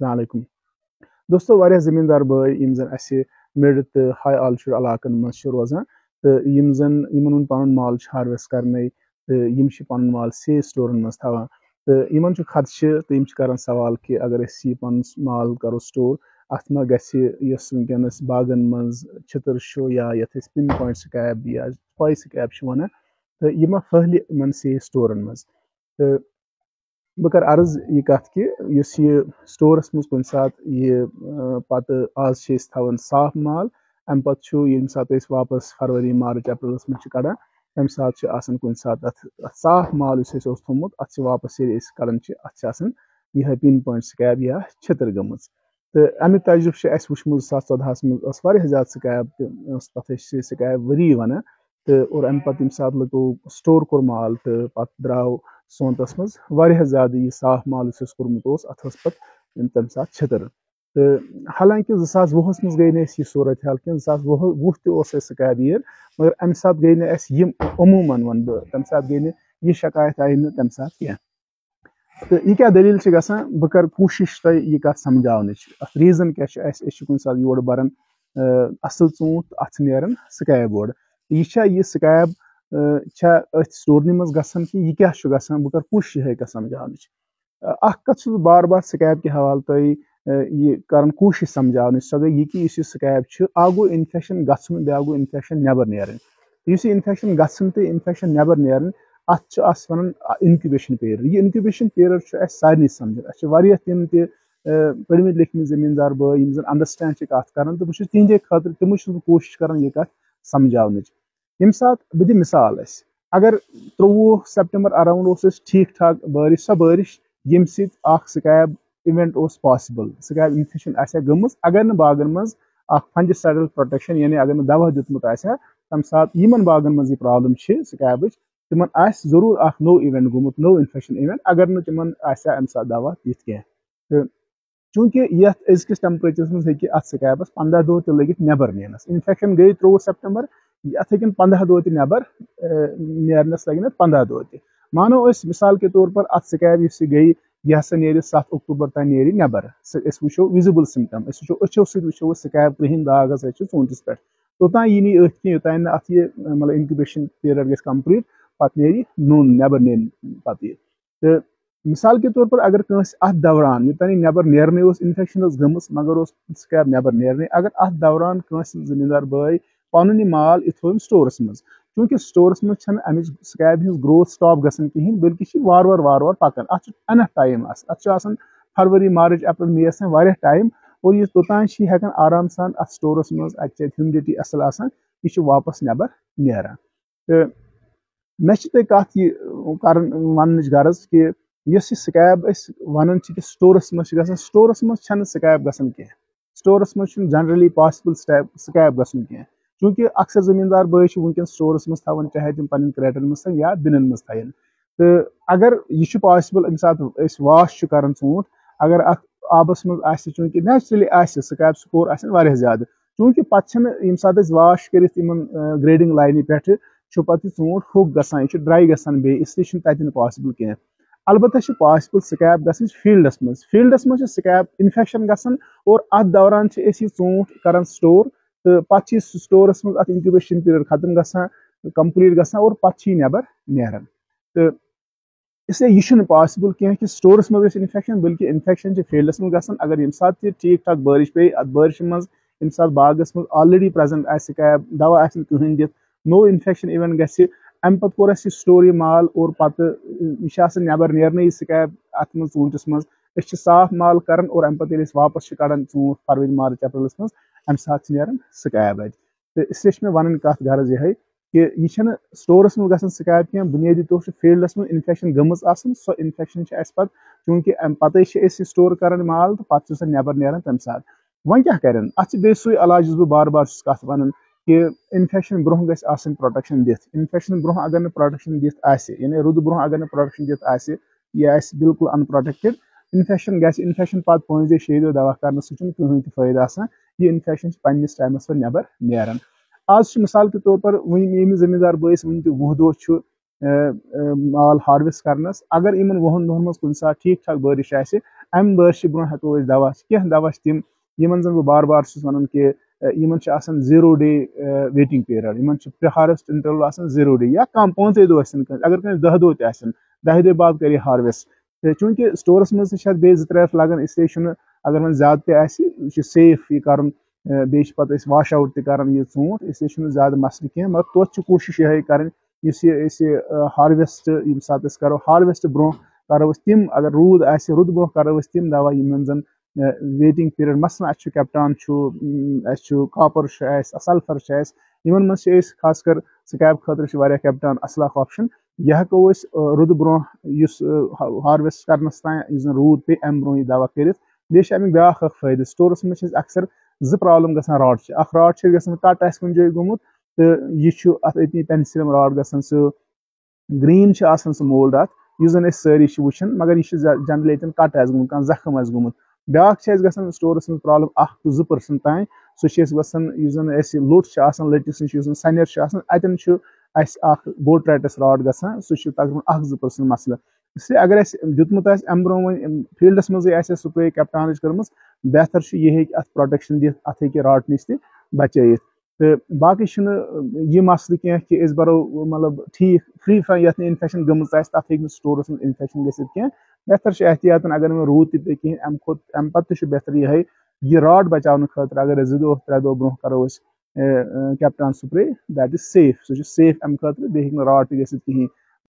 अलैक्म दोस्तों वारिया ज़मींदार जन असे मिड तो हाई आल्चूर इलाकन मज रोजान तो जन पन माल हार्वेस्ट करने तो पन माल से स्टोरन मज तो यमन खदशे तो यम कर सवाल कि अगर यह पन माल करो स्टोर अत मा गस वनकस बागन मज छितर या ये पिन पॉइंट स्कैब या स्पाई स्कैब वन तो यह फहल इन से स्टोरन मज तो बह कर अर्ज़ यह कत कि यह स्टोरस मज कुन सात यह पत आज थवन साफ़ माल अम पे ये सात वापस फरवरी मार्च अप्रैलस मज कड़ान तम सात कुन सात अत साफ़ माल थोमुत अत वापस ये कड़ान अत यह पिन पॉइंट स्कैब या छितर गम तो अमुक तजुब अस वुचमुत सात चौदह मज ज़्यादा स्कैब तथ स्कैब वरी वन तो और अम पे सात लुको स्टोर कोर माल तो पे द्राव सोनतस मज ज़्यादा यह साफ़ माल कोर्मुत पे तम सात छितर तो हालाँकि जो सास वुहस मज गई नह यह सूरत हाल कह जो वुह ईर मगर अम सात गई नम अमूमन वन बह तम सात गई यह शिकायत आई न तम सात कह तो यह क्या दलील बह कर कोशिश तह यह कत समझावन अत रीजन क्या कुन सात बरान असल ूत अत नीरान स्कैब ओर यह यह स्कैब स्टोरन मज कि यह क्या गसान बह यह समझावन अख कत बार बार स्कैब के हवाले तह यह कर कोशिश समझावन सो गई यह कि स्कैब अ गो इन्फेक्शन गन ब्या गो इन्फेक्शन नबर नेरन तो इन्फेक्शन गन तो इन्फेक्शन नबर नेरन अत वन इनक्यूबेशन पीरियड यह इनक्यूबेशन पीरियड सारे समझ तम तड़मित लिखमित जमींदार बॉय अंडरस्टैंड कत कर तो बहुत तिंदे खतर तमो कोशिश कर यह कत समझावन ये सात बह दिन मिसाल अगर त्रोवुह सेप्टेम्बर अराउंड ठीक ठाक बारिश सो बारिश यम scab event possible scab infection आ गम अगर न बागन मज फंजिसाइडल प्रोटेक्शन यानी अगर न दवा दुतमुत तम सात यमन बागन मज यह प्रॉब्लम स्कैब तिमन आ ज़रूर नो इवेंट गोमुत नो इन्फेक्शन इवेंट अगर न तिमन अम सात दवा दित कह तो चूँकि ये अजकिस टेम्परेचर मज हे अत स्कैबस पंद्रह दह तो लगित नबर नेनस इन्फेक्शन गई त्रोवुह सेप्टेम्बर अत हेकन पंद्रह दह नबर नेरनस लगन पंद्रह दह मानो मिसाल के तौर पर अत स्कैब गई, यह हसा नीर सत अक्टूबर तान नीर नबर। वो विजिबल सिमटम वो अच्छो सो स्कैब कृहन दाग हसा ूंटिस पे तोतान यी नी, अथ कह योतान अत मतलब इनक्यूबेशन पीरियड गि कंप्लीट पे नीर नून नबर पे तो मिसाल के तौर पर अगर कंस अत दौरान योतान नबर नेरन इन्फेक्शन गम मगर स्कैब नबर नेरन, अगर अत दौरान जमींदार पन माल यह स्टोरस मज चूँकि स्टोरस मज अमिच स्कैब हज ग्रोथ स्टॉप कहें बल्कि वार पकान अत अनफ टाइम अत फरवरी मार्च अप्रैल मे वारिया टाइम और यह तोतान हेकान आराम सान अत स्टोरस अत ह्यूमिडिटी असल यह वापस नबर तो मे कत वन गरज कि यह स्कैब वन स्टोरस मज स्टोरस मज स्कैब कह स्टोरस मज जनरली पॉसिबल स्कैब गसन कह चूँकि अक्सर जमींदार बॉय वनकन स्टोरस मज थवन चाहे तुम पन क्रेटन मज या बिनन मज थन तो अगर यह पॉसिबल अम सात वाश कर ूट अगर अत आबस मज चूँकि नेचुरली स्कैब स्कोर ज़्यादा चूँकि पे सात वाश कर ग्रेडिंग लाइन पे पे ूट हुक यह ड्राई बे इसलिए पॉसिबल कह अलबत् पॉसिबल स्कैब गस फील्डस मज फील्डस मज स्कैब इन्फेक्शन गसान और अत दौरान ूट कर स्टोर तो पे स्टोरस मज अत पीरियड खत्म गसान कंप्लीट गसान और पे नबर नेरान तो इसलिए यह पॉसिबल कह कि स्टोरस मज इन्फेक्शन बल्कि इन्फेक्शन फील्डस मज गसान अगर ये सात ठीक ठाक बारिश पे अत बारिश मज ये सात बागस मज ऑलरेडी प्रेजेंट आब दवा कहें दिख नो इन्फेक्शन इवन ग अम पे कोर स्टोर यह माल और पे नबर नेरन स्कैब अत मज ूंटिस मज साफ़ माल कर और अम पे वापस कड़ान ूंट फरवरी मार्च अप्रैलस मज अम सात नीरान स्कैब अत तो इसलिए मे वन कत गर्ज यह कि यह स्टोरस मज ग स्कैब कह बुनियादी तौर से फील्डस मज इन्फेक्शन गम सो इन्फेक्शन पे चूँकि पत स्टोर कर माल तो पे सह नबर सात वह क्या कर अत बे सू इलाज बह बार बार कत वन कि इन्फेक्शन ब्रोह गि प्रोटेक्शन दिख इन्फेक्शन ब्रोह अगर प्रोटेक्शन दिख यानी रुद ब्रोह अगर प्रोटेक्शन दिख यह बिल्कुल अनप्रोटेक्टेड इन्फेक्शन ग इन्फेक्शन पे दह दवा कर कहें फ़ायदा यह इन्फेक्शन पन्नस टाइमस पे नबर नान आज मिसाल के तौर पर ये जमींदार बस वन वह दह माल हार्वेस्ट करनस अगर इन वहन दोहन मज सात ठीक ठाक बारिश अम बारिश ब्रो हेको दवा कह दवा तम यमन जन बार बार one in zero day waiting period in harvest interval zero day या कम पांचे दो अगर कह दह दो दह दह बाद कर हार्वेस्ट चूँकि स्टोरस मज बे त्रे लगन इसलिए अगर वह ज़्यादा तह सेफ़ यह कर पे वाश आउट तक यह ूट इसलिए ज़्यादा मसल कह मगर तो कोशिश ये कर हार्वेस्ट ये सात करो हार्वेस्ट ब्रो करो तम अगर रूद आ रुद ब्रो करो तम दवा इन जन वेटिंग पीरियड मसलन अस कैप्टान कापर सल्फ़र इन मज खास कर स्कैब खतर कैप्टान असल ऑप्शन यह हेको रुद ब्रो हार्वेस्ट करनस तान रूद पे अम ब्रो दवा कर बे ब्या फ़ायदे स्टोरस मज अक्सर जो प्रॉब्लम ग राड राड ग कट कुन जाए गुमुत तो यह अतनी पेंसिल राड ग सह ग्रीन सह मोल्ड अत जन सारी वुचान मगर यह जनरली कट गुमुत जख्म गुमुत ब्या स्टोरस मज प्रॉब्लम अख तो जु पर्सन तान सह गन लोट लटिस नश सनर अतन बोट ट्रैटस राड ग सह तकरीबन अख जु पर्सन मसल इसलिए अगर दुतमुत अम ब्रो फील्डस मज स्प्रे कैप्टान कर्म बेहतर यह अत प्रोटेक्शन दिख अत हे राट नश बचत तो बाकी यह मसल कह कि बरो मतलब ठीक फ्री फ्राई ये इन्फेक्शन गम तथ हे स्टोरस मज इन्फेक्शन गह बेहतर एहतियात अगर नों रूद ते कहें अम अम पे बेहतर यह यह राड बचा खतर, अगर जो दो त्रे दो ब्रो करो Captan spray that is safe सह सेफ़ अम खतर बे राट तह कहें